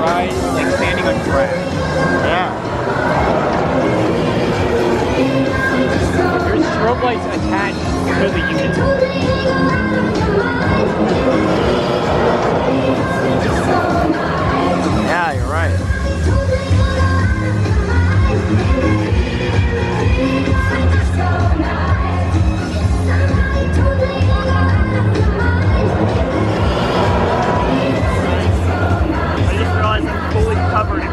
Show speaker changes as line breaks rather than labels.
ride like standing on grass.
Yeah.
There's strobe lights attached to the unit.